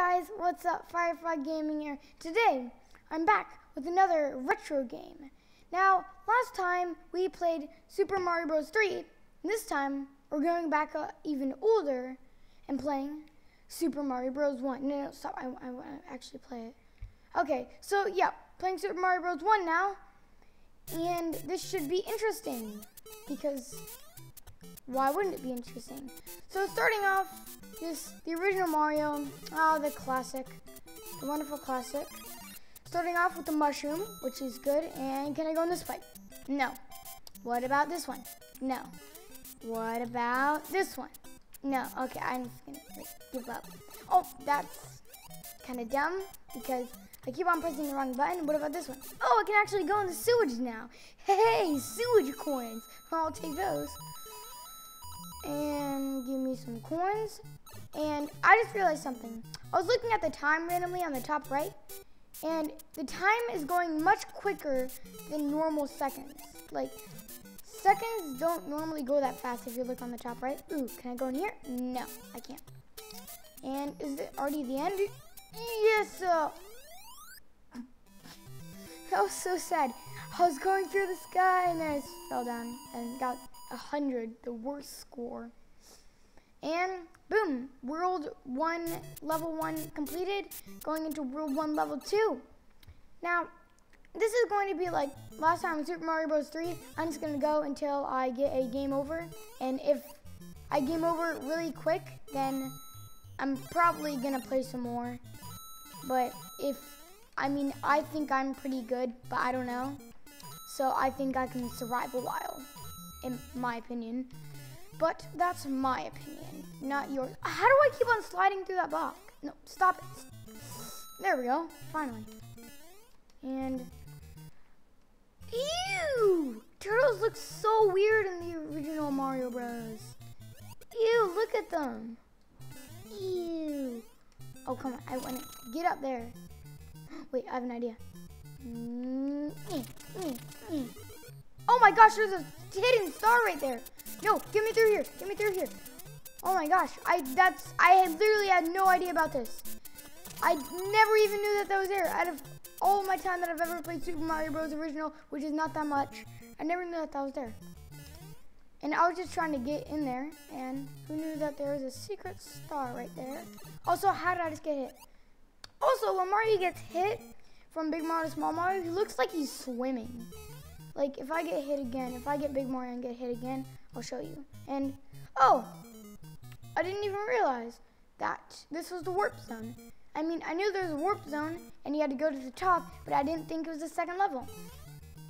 guys, what's up? Fiery Frog Gaming here. Today, I'm back with another retro game. Now, last time we played Super Mario Bros. 3, and this time we're going back uh, even older and playing Super Mario Bros. 1. No, no, stop. I, I want to actually play it. Okay, so yeah, playing Super Mario Bros. 1 now. And this should be interesting because why wouldn't it be interesting? So starting off, this the original Mario, oh the classic, the wonderful classic. Starting off with the mushroom, which is good, and can I go in this fight? No. What about this one? No. What about this one? No. Okay, I'm just gonna give up. Oh, that's kind of dumb because I keep on pressing the wrong button. What about this one? Oh, I can actually go in the sewage now. Hey, sewage coins. I'll take those and give me some coins. And I just realized something. I was looking at the time randomly on the top right, and the time is going much quicker than normal seconds. Like, seconds don't normally go that fast if you look on the top right. Ooh, can I go in here? No, I can't. And is it already the end? Yes, sir. That was so sad. I was going through the sky and then I fell down and got 100, the worst score. And boom, World 1, Level 1 completed, going into World 1, Level 2. Now, this is going to be like last time Super Mario Bros. 3. I'm just going to go until I get a game over. And if I game over really quick, then I'm probably going to play some more. But if, I mean, I think I'm pretty good, but I don't know. So I think I can survive a while in my opinion. But that's my opinion, not yours. How do I keep on sliding through that block? No, stop it. There we go, finally. And, ew! Turtles look so weird in the original Mario Bros. Ew, look at them. Ew. Oh, come on, I want to get up there. Wait, I have an idea. Mm -hmm. Mm -hmm. Oh my gosh, there's a hidden star right there. No, get me through here. Get me through here. Oh my gosh, I that's I literally had no idea about this. I never even knew that that was there. Out of all my time that I've ever played Super Mario Bros. Original, which is not that much, I never knew that that was there. And I was just trying to get in there, and who knew that there was a secret star right there? Also, how did I just get hit? Also, when Mario gets hit from Big Mario to Small Mario, he looks like he's swimming. Like, if I get hit again, if I get Big Mario and get hit again, I'll show you. And, oh, I didn't even realize that this was the warp zone. I mean, I knew there was a warp zone and you had to go to the top, but I didn't think it was the second level.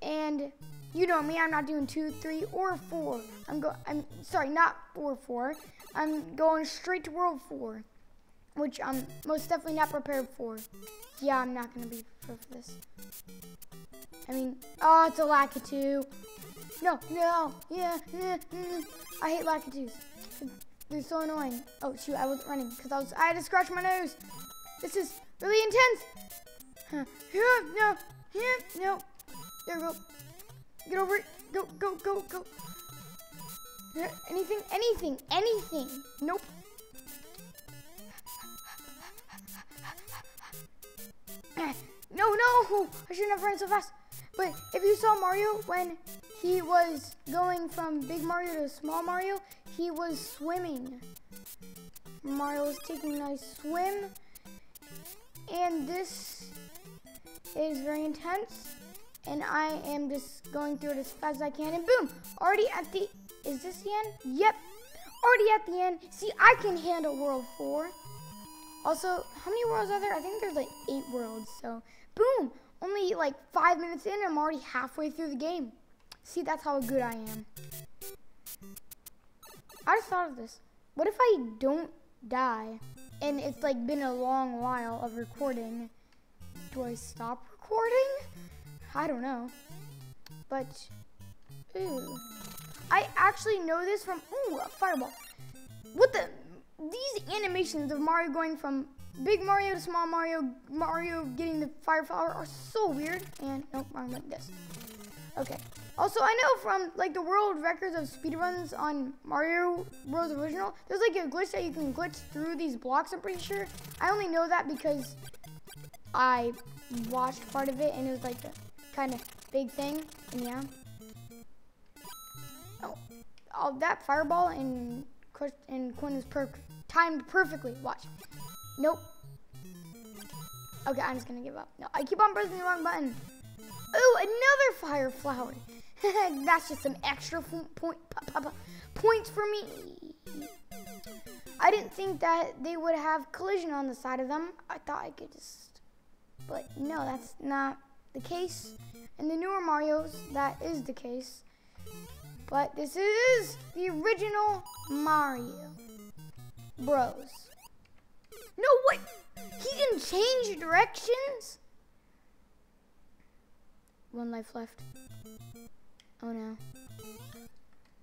And you know me, I'm not doing two, three, or four. I'm go. I'm sorry, not four, four. I'm going straight to World Four, which I'm most definitely not prepared for. Yeah, I'm not gonna be prepared for this. I mean, oh, it's a Lakitu. No, no, yeah, yeah, yeah. I hate Lakitu's. They're so annoying. Oh shoot, I wasn't running because I was I had to scratch my nose. This is really intense. Huh. Yeah, no, yeah, no. There we go. Get over it. Go, go, go, go. Anything, anything, anything. Nope. No, no! I shouldn't have run so fast. But if you saw Mario when he was going from Big Mario to Small Mario, he was swimming. Mario was taking a nice swim. And this is very intense. And I am just going through it as fast as I can. And boom, already at the, is this the end? Yep, already at the end. See, I can handle World 4. Also, how many worlds are there? I think there's like eight worlds. So, boom, only like five minutes in, I'm already halfway through the game. See, that's how good I am. I just thought of this. What if I don't die and it's like been a long while of recording? Do I stop recording? I don't know. But, ooh. I actually know this from, ooh, a fireball. What the, these animations of Mario going from Big Mario to Small Mario, Mario getting the fire flower are so weird. And, nope, I'm like this. Okay. Also, I know from like the world records of speedruns on Mario Bros. Original, there's like a glitch that you can glitch through these blocks, I'm pretty sure. I only know that because I watched part of it and it was like a kind of big thing. And yeah. Oh, oh that fireball and, and Quinn is per timed perfectly. Watch. Nope. Okay, I'm just gonna give up. No, I keep on pressing the wrong button. Oh, another fire flower. That's just some extra point, points for me. I didn't think that they would have collision on the side of them. I thought I could just, but no, that's not the case. In the newer Marios, that is the case. But this is the original Mario Bros. No, what? He can change directions? One life left. Oh no.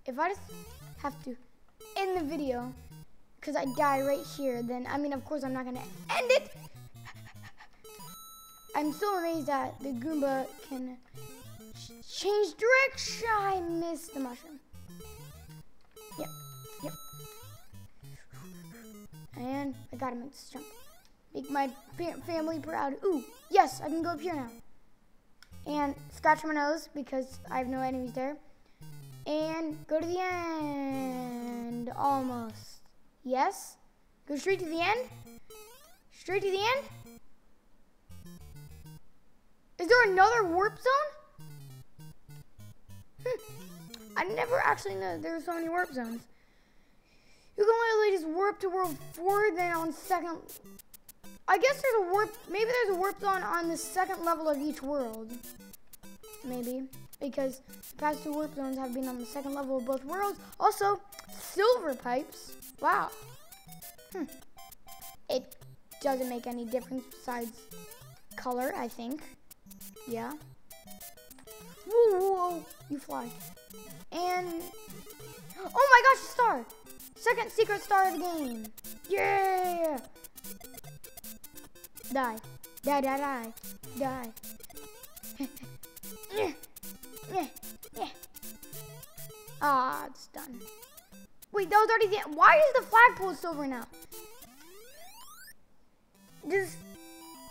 If I just have to end the video because I die right here, then I mean, of course, I'm not gonna end it. I'm so amazed that the Goomba can change direction. I missed the mushroom. And I gotta make this jump. Make my family proud. Ooh, yes, I can go up here now and scratch my nose because I have no enemies there. And go to the end. Almost. Yes. Go straight to the end. Straight to the end. Is there another warp zone? Hmm. I never actually knew there were so many warp zones. You can literally just warp to world four, then on second I guess there's a warp, maybe there's a warp zone on the second level of each world. Maybe, because the past two warp zones have been on the second level of both worlds. Also, silver pipes. Wow. Hmm. It doesn't make any difference besides color, I think. Yeah. Whoa, whoa, whoa. you fly. And, oh my gosh, a star. Second secret star of the game. Yeah. Die. Die, die, die. Die. Ah, oh, it's done. Wait, that was already the. Why is the flagpole silver now? Just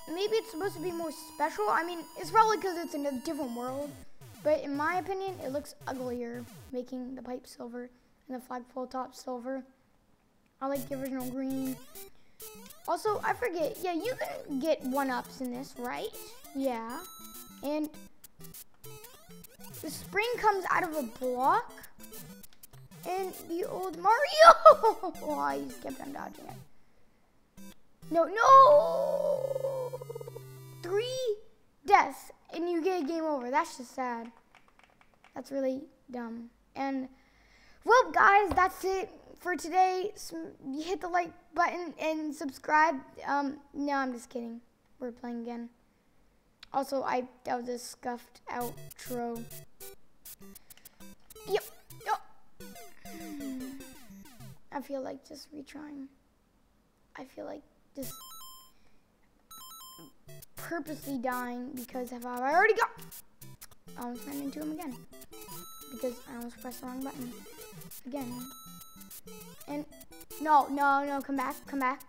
maybe it's supposed to be more special. I mean, it's probably because it's in a different world. But in my opinion, it looks uglier, making the pipe silver and the flagpole top silver. I like the original green. Also, I forget. Yeah, you can get one-ups in this, right? Yeah. And the spring comes out of a block. And the old Mario! oh, I just kept on dodging it. No, no! Three deaths and you get a game over. That's just sad. That's really dumb. And, well, guys, that's it for today. Hit the like button and subscribe. Um, no, I'm just kidding. We're playing again. Also, I that was a scuffed outro. Yep. yep. I feel like just retrying. I feel like just purposely dying because I already got? I almost ran into him again because I almost pressed the wrong button again. And no, no, no, come back, come back,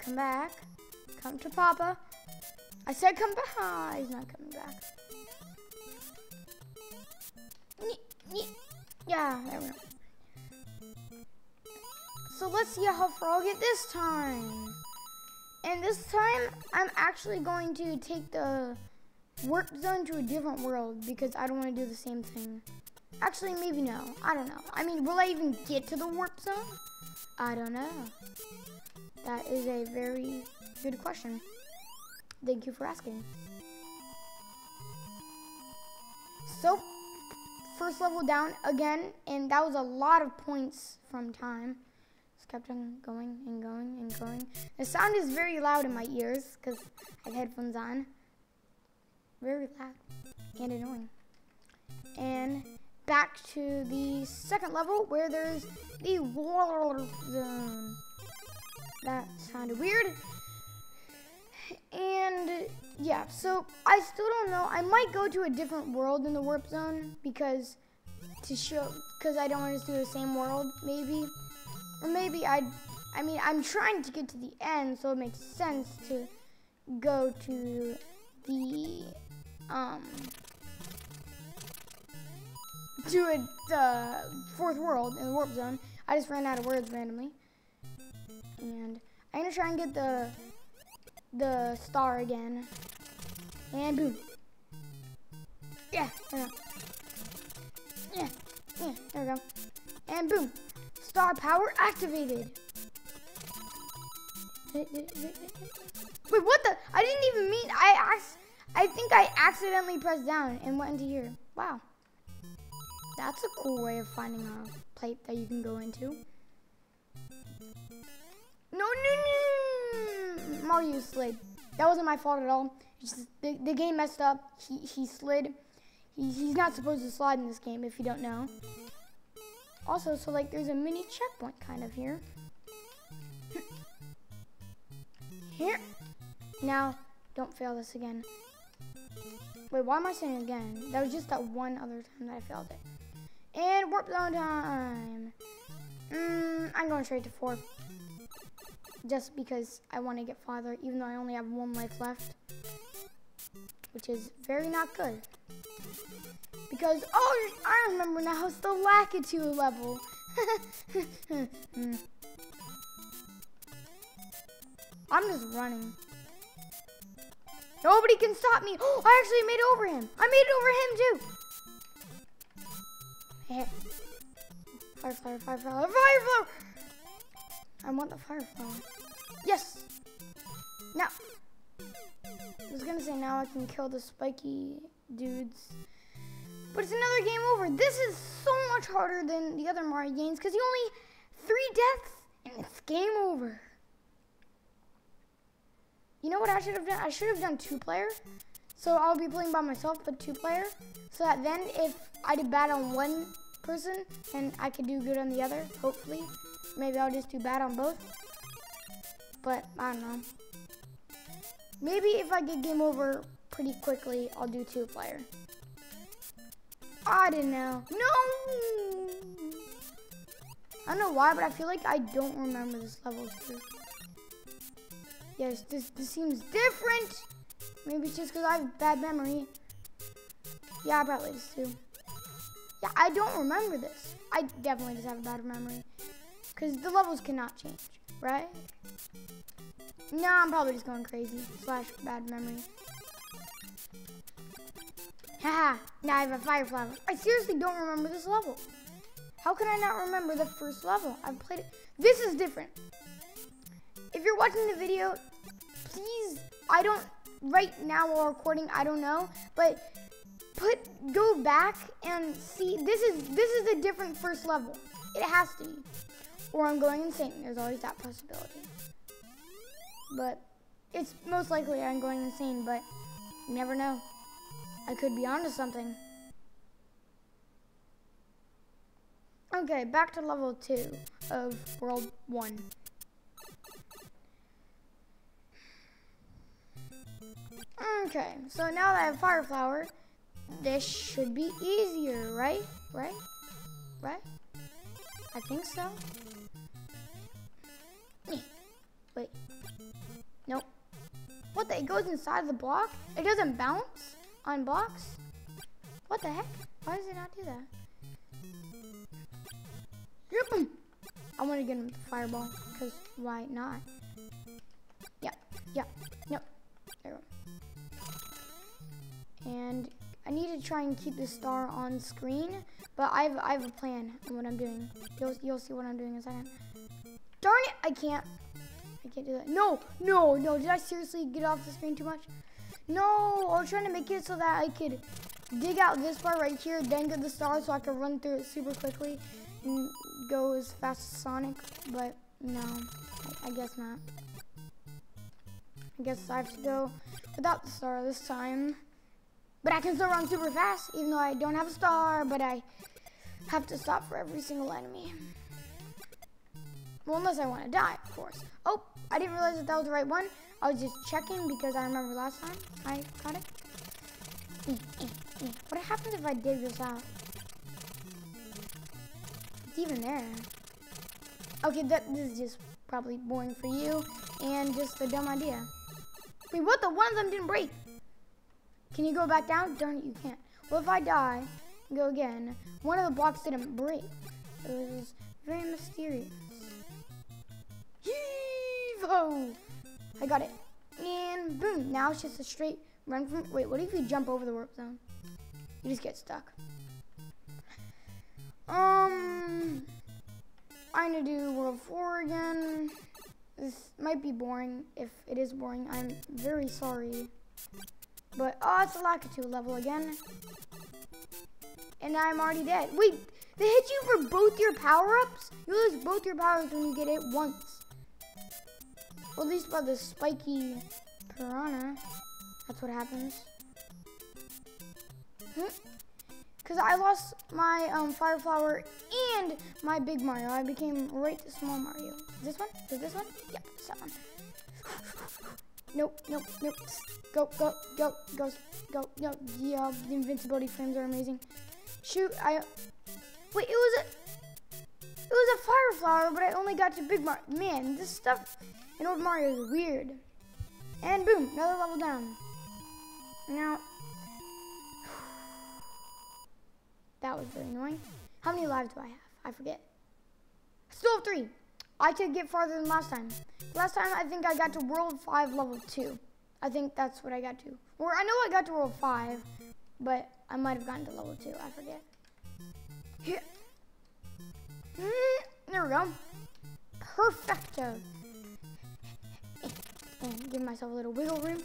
come back, come to Papa. I said come back. Ah, he's not coming back. Yeah, there we go. So let's see how far I'll get this time. And this time, I'm actually going to take the warp zone to a different world because I don't want to do the same thing. Actually, maybe no. I don't know. I mean, will I even get to the warp zone? I don't know. That is a very good question. Thank you for asking. So, first level down again, and that was a lot of points from time. Just kept on going and going and going. The sound is very loud in my ears because I have headphones on. Very loud and annoying. And back to the second level where there's the water zone. That sounded weird. And yeah, so I still don't know. I might go to a different world in the warp zone because to show because I don't want to do the same world maybe, or maybe I. I mean, I'm trying to get to the end, so it makes sense to go to the um to a uh, fourth world in the warp zone. I just ran out of words randomly, and I'm gonna try and get the the star again. And boom. Yeah. Yeah, yeah, there we go. And boom. Star power activated. Wait, what the? I didn't even mean, I I think I accidentally pressed down and went into here. Wow. That's a cool way of finding a plate that you can go into. No, no, no, Mario slid. That wasn't my fault at all. Just, the, the game messed up. He, he slid. He, he's not supposed to slide in this game if you don't know. Also, so like there's a mini checkpoint kind of here. here. Now, don't fail this again. Wait, why am I saying again? That was just that one other time that I failed it. And warp zone time. Mm, I'm going straight to four just because I want to get farther, even though I only have one life left, which is very not good. Because, oh, I remember now, it's the Lakitu level. I'm just running. Nobody can stop me. Oh, I actually made it over him. I made it over him too. Hit. Fire, fire, fire, fire, fire, fire. I want the fire flower. Yes! Now, I was gonna say now I can kill the spiky dudes. But it's another game over. This is so much harder than the other Mario games because you only three deaths and it's game over. You know what I should have done? I should have done two player. So I'll be playing by myself, but two player. So that then if I did bad on one person, then I could do good on the other, hopefully. Maybe I'll just do bad on both. But I don't know. Maybe if I get game over pretty quickly, I'll do two player. I don't know. No! I don't know why, but I feel like I don't remember this level too. Yes, this, this seems different. Maybe it's just because I have bad memory. Yeah, I probably just do. Yeah, I don't remember this. I definitely just have a bad memory. Because the levels cannot change, right? No, I'm probably just going crazy. Slash bad memory. Haha, now I have a fire flower. I seriously don't remember this level. How can I not remember the first level? I've played it. This is different. If you're watching the video, please, I don't, right now while recording, I don't know, but put, go back and see, this is, this is a different first level. It has to be or I'm going insane. There's always that possibility. But it's most likely I'm going insane, but you never know. I could be onto something. Okay, back to level two of world one. Okay, so now that I have Fire Flower, this should be easier, right? Right? Right? I think so. Wait. Nope. What the? It goes inside the block? It doesn't bounce on blocks? What the heck? Why does it not do that? Yep. I want to get him the fireball, because why not? Yep, yep. And I need to try and keep the star on screen, but I have, I have a plan on what I'm doing. You'll, you'll see what I'm doing in a second. Darn it, I can't. I can't do that. No, no, no. Did I seriously get off the screen too much? No, I was trying to make it so that I could dig out this part right here, then get the star so I could run through it super quickly and go as fast as Sonic, but no, I, I guess not. I guess I have to go without the star this time. But I can still run super fast, even though I don't have a star, but I have to stop for every single enemy. Well, unless I want to die, of course. Oh, I didn't realize that that was the right one. I was just checking because I remember last time I got it. Eh, eh, eh. What happens if I dig this out? It's even there. Okay, that this is just probably boring for you and just a dumb idea. Wait, what? The one of them didn't break. Can you go back down? Darn it, you can't. Well, if I die go again, one of the blocks didn't break. It was very mysterious. Heave-ho! I got it. And boom, now it's just a straight run from, wait, what if you jump over the warp zone? You just get stuck. Um, I'm gonna do World 4 again. This might be boring. If it is boring, I'm very sorry. But, oh, it's a Lakitu level again. And I'm already dead. Wait, they hit you for both your power-ups? You lose both your powers when you get hit once. Well, at least by the spiky piranha. That's what happens. Because? I lost my um, Fire Flower and my Big Mario. I became right to Small Mario. Is this one? Is this one? Yep, it's that one. Nope, nope, nope. Go, go, go, go, go. No, yeah, the invincibility frames are amazing. Shoot, I... Wait, it was a... It was a Fire Flower, but I only got to Big Mario. Man, this stuff in Old Mario is weird. And boom, another level down. Now, that was very annoying. How many lives do I have? I forget. Still have three. I could get farther than last time. Last time, I think I got to World 5 level 2. I think that's what I got to. Or I know I got to World 5, but I might have gotten to level 2. I forget. Here. Mm, there we go. Perfecto. And give myself a little wiggle room.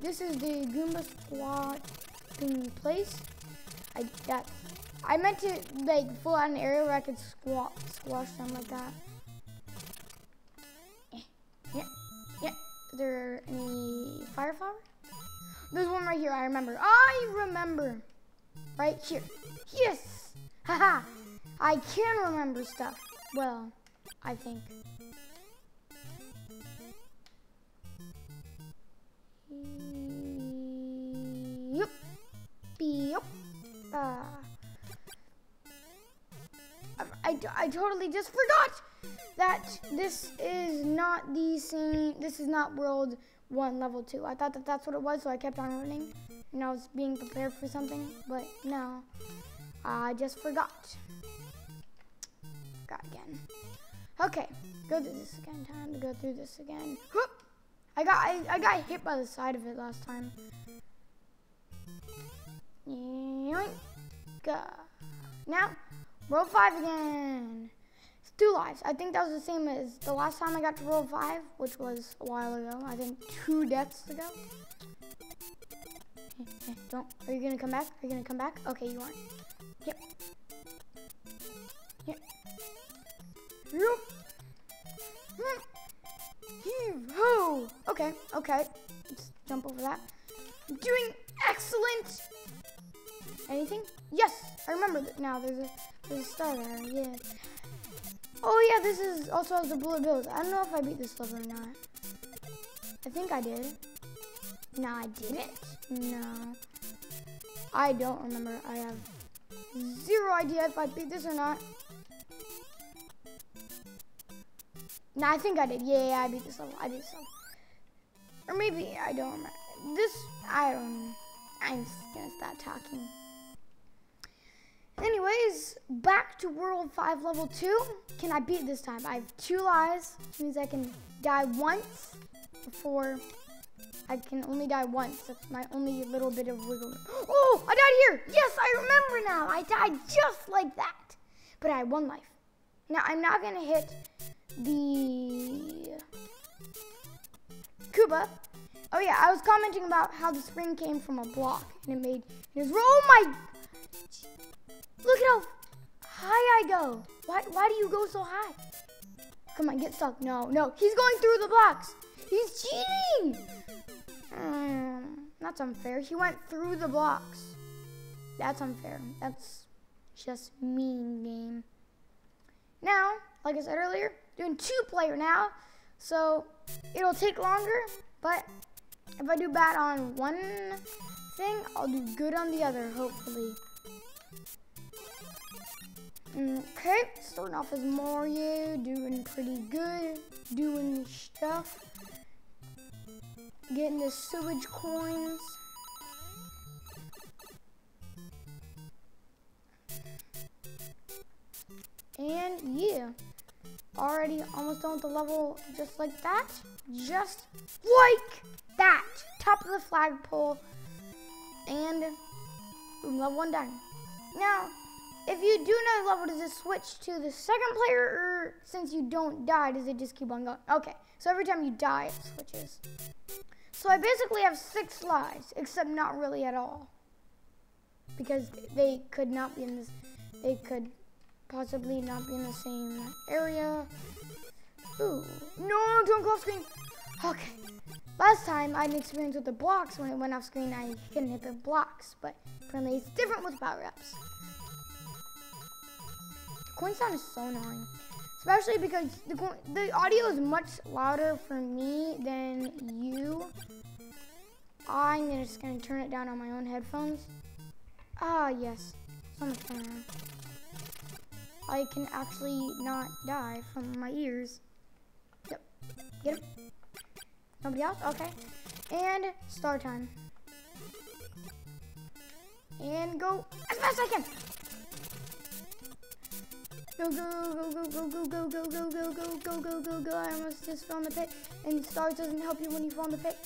This is the Goomba squatting place. I that I meant to like fill out an area where I could squat squash them like that. There any fire flower? There's one right here. I remember. I remember. Right here. Yes. Haha. I can remember stuff. Well, I think. Yep. Yep. Uh, I, I totally just forgot that this is not the same, this is not World 1 Level 2. I thought that that's what it was, so I kept on running, and I was being prepared for something, but no, I just forgot. Forgot again. Okay, go through this again, time to go through this again. Whoop! I got I, I got hit by the side of it last time. Go. Now, World five again. It's two lives. I think that was the same as the last time I got to World five, which was a while ago. I think two deaths ago. Don't. Are you gonna come back? Are you gonna come back? Okay, you aren't. Yep. Yep. Yep. ho! Okay, okay. Let's jump over that. I'm doing excellent! Anything? Yes! I remember that now. There's a there's star yeah. Oh yeah, this is also has the bullet bills. I don't know if I beat this level or not. I think I did. No, I didn't. No. I don't remember. I have zero idea if I beat this or not. No, I think I did. Yeah, yeah, I beat this level. I did so. Or maybe I don't remember. This, I don't I'm just gonna stop talking. Anyways, back to World 5 Level 2. Can I beat this time? I have two lives, which means I can die once before I can only die once. That's my only little bit of wiggle room. Oh, I died here. Yes, I remember now. I died just like that. But I had one life. Now, I'm not going to hit the Koopa. Oh yeah, I was commenting about how the spring came from a block and it made his roll. Oh my! Look at how high I go. Why, why do you go so high? Come on, get stuck. No, no, he's going through the blocks. He's cheating. Mm, that's unfair. He went through the blocks. That's unfair. That's just mean game. Now, like I said earlier, doing two player now. So it'll take longer, but if I do bad on one thing, I'll do good on the other, hopefully. Mm, okay, starting off as Mario, doing pretty good, doing stuff, getting the sewage coins. And yeah, already almost done with the level just like that. Just like that. Top of the flagpole. And level one done. Now, if you do another level, does it switch to the second player or since you don't die, does it just keep on going? Okay, so every time you die, it switches. So I basically have six lives, except not really at all. Because they could not be in this, they could possibly not be in the same area. Ooh, no, don't go off screen. Okay, last time I had an experience with the blocks. When it went off screen, I couldn't hit the blocks, but apparently it's different with power-ups. Coin sound is so annoying. Especially because the, the audio is much louder for me than you. I'm just gonna turn it down on my own headphones. Ah, yes. So much better. I can actually not die from my ears. Yep. Get him. Nobody else? Okay. And start time. And go as fast as I can. Go, go, go, go, go, go, go, go, go, go, go, go, go, go, go. I almost just fell in the pit. And stars doesn't help you when you fall in the pit.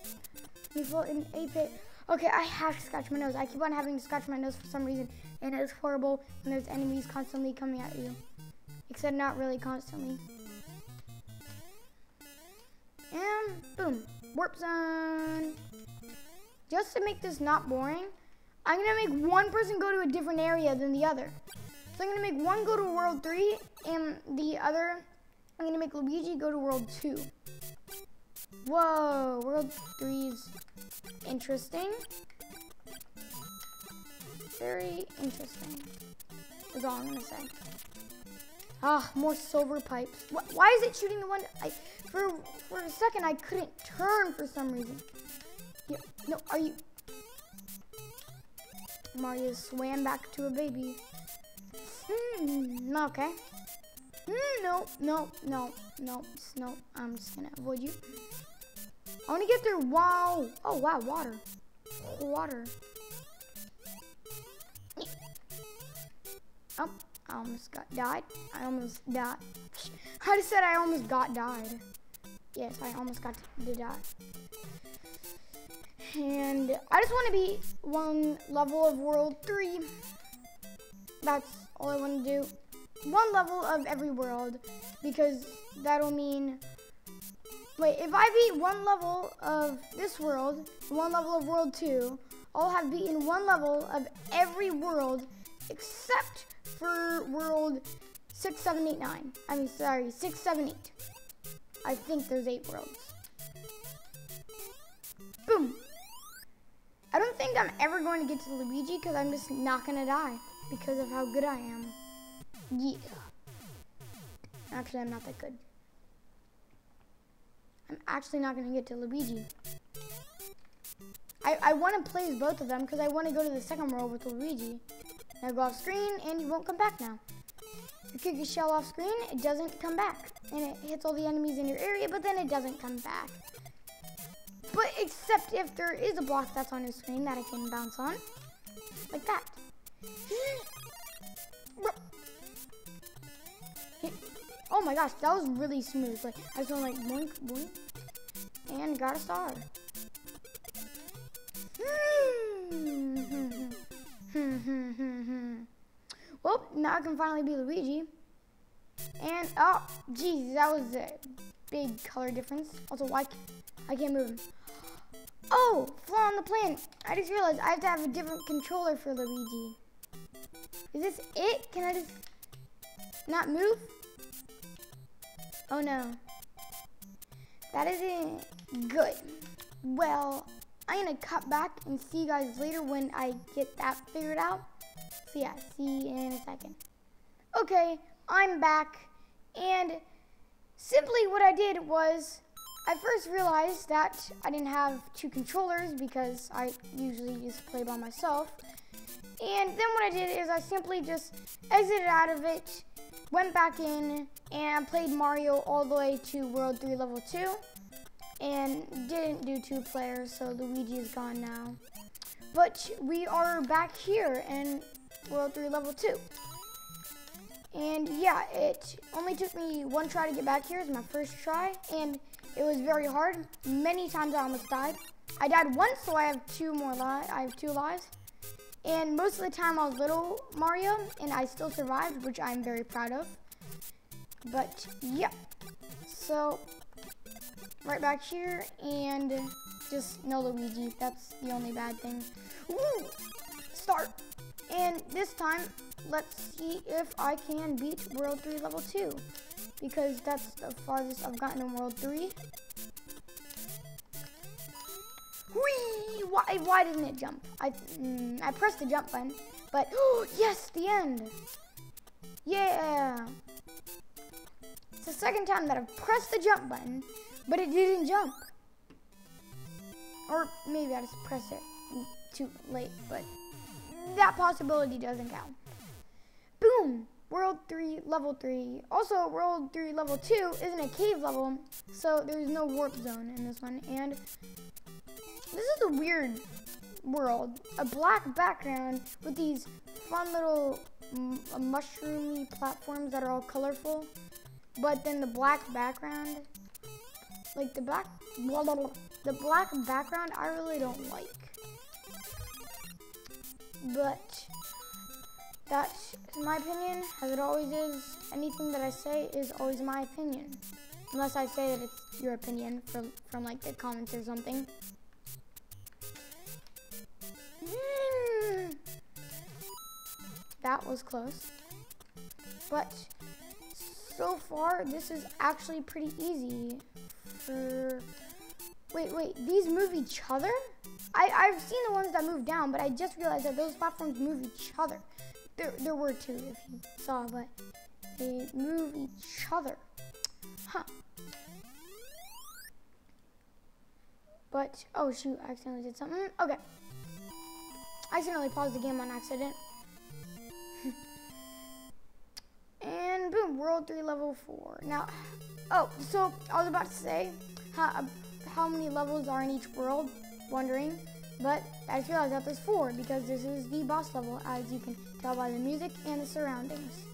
You fall in a pit. Okay, I have to scratch my nose. I keep on having to scratch my nose for some reason. And it's horrible when there's enemies constantly coming at you. Except not really constantly. And boom. Warp zone. Just to make this not boring, I'm going to make one person go to a different area than the other. So I'm to make one go to World 3 and the other, I'm to make Luigi go to World 2. Whoa, World 3 is interesting. Very interesting. Is all I'm to say. Ah, more silver pipes. Why is it shooting the one? I, for, for a second, I couldn't turn for some reason. Yeah, no, are you... Mario swam back to a baby. Hmm, okay. Hmm, no, no, no, no, no. I'm just gonna avoid you. I wanna get there. Wow. Oh, wow, water. Water. Oh, I almost got died. I almost died. I just said I almost got died. Yes, I almost got to die. And I just want to be one level of World 3. That's all I want to do. One level of every world because that'll mean... Wait, if I beat one level of this world, one level of World 2, I'll have beaten one level of every world except for World 6, 7, 8, 9. I mean, sorry, 6, 7, 8. I think there's eight worlds. Boom. I don't think I'm ever going to get to Luigi because I'm just not going to die because of how good I am. Yeah. Actually, I'm not that good. I'm actually not going to get to Luigi. I, I want to play both of them because I want to go to the second world with Luigi. Now go off screen and you won't come back now. You kick your shell off screen, it doesn't come back. And it hits all the enemies in your area, but then it doesn't come back. But except if there is a block that's on your screen that I can bounce on. Like that. Oh my gosh, that was really smooth. Like I just went like boink, boink, and got a star. Hmm. well, now I can finally be Luigi. And oh, geez, that was a big color difference. Also, why I can't move. Oh, flaw on the plan. I just realized I have to have a different controller for Luigi. Is this it? Can I just not move? Oh no. That isn't good. Well, I'm gonna cut back and see you guys later when I get that figured out. So yeah, see in a second. Okay, I'm back and simply what I did was I first realized that I didn't have two controllers because I usually just play by myself. And then what I did is I simply just exited out of it, went back in, and played Mario all the way to World 3 Level 2. And didn't do two players, so Luigi is gone now. But we are back here in World 3 Level 2. And yeah, it only took me one try to get back here. It was my first try, and it was very hard. Many times I almost died. I died once, so I have two more lives. I have two lives. And most of the time I was little Mario, and I still survived, which I'm very proud of. But yeah, so right back here, and just no Luigi. That's the only bad thing. Ooh, start. And this time, let's see if I can beat World 3 Level 2. Because that's the farthest I've gotten in World 3. Whee! Why, why didn't it jump? I, mm, I pressed the jump button, but oh, yes, the end. Yeah. It's the second time that I've pressed the jump button, but it didn't jump. Or maybe I just pressed it too late, but that possibility doesn't count. Boom! World 3, Level 3. Also, World 3, Level 2 isn't a cave level, so there's no warp zone in this one. And this is a weird world. A black background with these fun little mm, uh, mushroomy platforms that are all colorful. But then the black background, like the black, blah, blah, blah, the black background, I really don't like. But that's my opinion, as it always is. Anything that I say is always my opinion. Unless I say that it's your opinion from, from like the comments or something. Mm. That was close. But so far, this is actually pretty easy for... Wait, wait, these move each other? I, I've seen the ones that move down, but I just realized that those platforms move each other. There, there were two, if you saw, but they move each other. Huh. But, oh shoot, I accidentally did something. Okay. I accidentally paused the game on accident. and boom, World 3, Level 4. Now, oh, so I was about to say how, how many levels are in each world wondering, but I just realized that there's four because this is the boss level as you can tell by the music and the surroundings.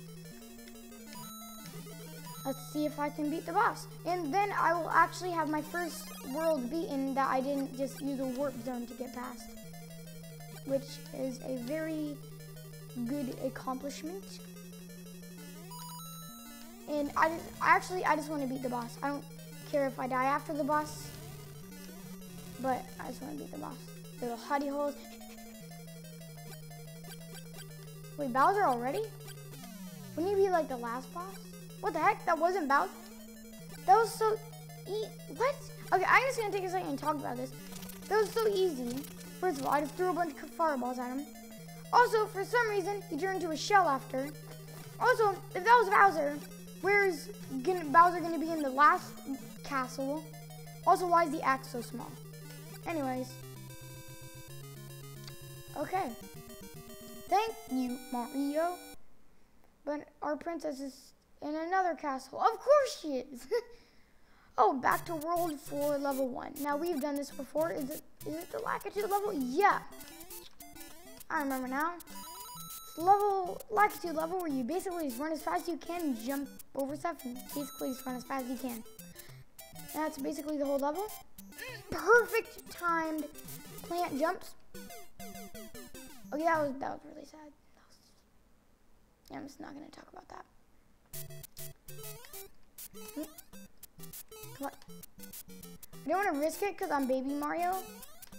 Let's see if I can beat the boss. And then I will actually have my first world beaten that I didn't just use a warp zone to get past. Which is a very good accomplishment. And I, just, actually, I just want to beat the boss. I don't care if I die after the boss. But I just want to beat the boss. Little huddy holes. Wait, Bowser already? Wouldn't he be like the last boss? What the heck? That wasn't Bowser? That was so e what? Okay, I'm just gonna take a second and talk about this. That was so easy. First of all, I just threw a bunch of fireballs at him. Also, for some reason, he turned into a shell after. Also, if that was Bowser, where's gonna, Bowser gonna be in the last castle? Also, why is the axe so small? Anyways. Okay. Thank you, Mario. But our princess is in another castle. Of course she is. oh, back to World 4, Level 1. Now, we've done this before. Is it, is it the Lakitu level? Yeah. I remember now. It's level, Lakitu level where you basically just run as fast as you can and jump over stuff and basically just run as fast as you can. That's basically the whole level perfect timed plant jumps. Oh, okay, that was that was really sad. Was, yeah, I'm just not gonna talk about that. Come on. I don't want to risk it because I'm baby Mario.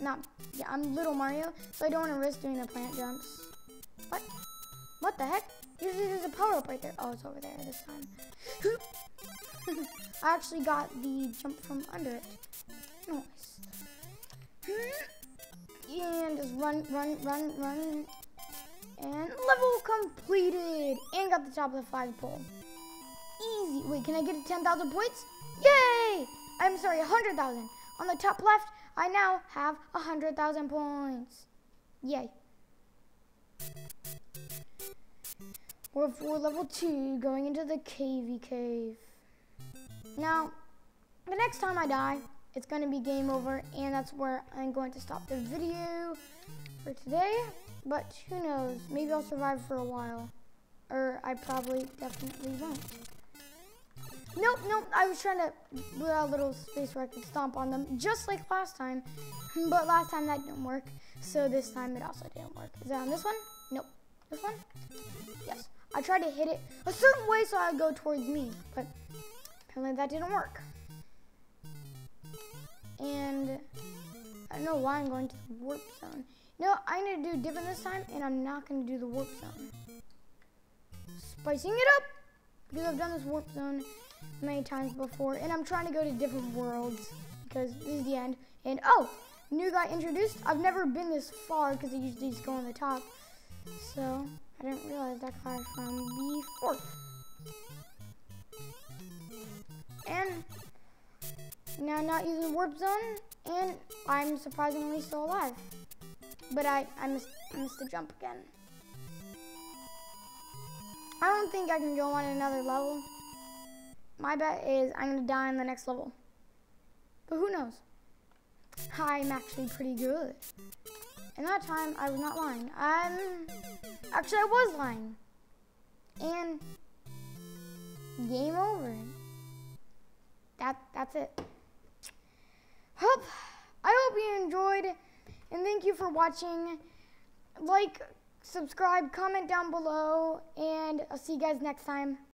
Not, yeah, I'm little Mario, so I don't want to risk doing the plant jumps. What? What the heck? Usually there's a power up right there. Oh, it's over there this time. I actually got the jump from under it. Nice. And just run, run, run, run. And level completed. And got the top of the flag pole. Easy. Wait, can I get 10,000 points? Yay! I'm sorry, 100,000. On the top left, I now have 100,000 points. Yay. We're for level 2, going into the cavey cave. Now, the next time I die, it's to be game over, and that's where I'm going to stop the video for today. But who knows, maybe I'll survive for a while. Or I probably definitely won't. Nope, nope, I was trying to put out a little space where I could stomp on them, just like last time. But last time that didn't work, so this time it also didn't work. Is it on this one? Nope. This one? Yes. I tried to hit it a certain way so I would go towards me, but apparently that didn't work. And I don't know why I'm going to the warp zone. No, I'm going to do different this time, and I'm not going to do the warp zone. Spicing it up, because I've done this warp zone many times before, and I'm trying to go to different worlds, because this is the end. And, oh, new guy introduced. I've never been this far, because I usually just go on the top. So, I didn't realize that guy from before. And now not using warp zone, and I'm surprisingly still alive. But I, I missed, missed the jump again. I don't think I can go on another level. My bet is I'm going to die in the next level. But who knows? I'm actually pretty good. And that time, I was not lying. I'm... Actually, I was lying. And... Game over. That, that's it. Hope, I hope you enjoyed. And thank you for watching. Like, subscribe, comment down below. And I'll see you guys next time.